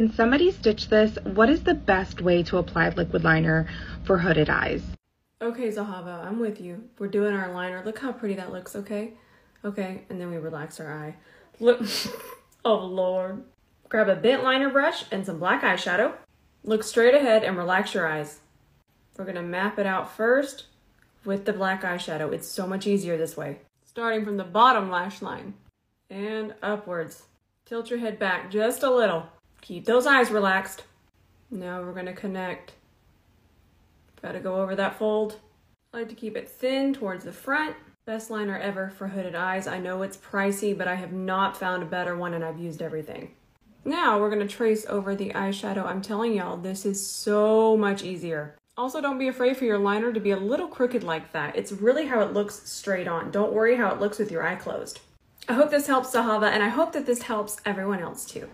Can somebody stitch this? What is the best way to apply liquid liner for hooded eyes? Okay, Zahava, I'm with you. We're doing our liner. Look how pretty that looks, okay? Okay, and then we relax our eye. Look, oh lord. Grab a bent liner brush and some black eyeshadow. Look straight ahead and relax your eyes. We're gonna map it out first with the black eyeshadow. It's so much easier this way. Starting from the bottom lash line and upwards. Tilt your head back just a little. Keep those eyes relaxed. Now we're gonna connect. Gotta go over that fold. I like to keep it thin towards the front. Best liner ever for hooded eyes. I know it's pricey, but I have not found a better one and I've used everything. Now we're gonna trace over the eyeshadow. I'm telling y'all, this is so much easier. Also, don't be afraid for your liner to be a little crooked like that. It's really how it looks straight on. Don't worry how it looks with your eye closed. I hope this helps Zahava, and I hope that this helps everyone else too.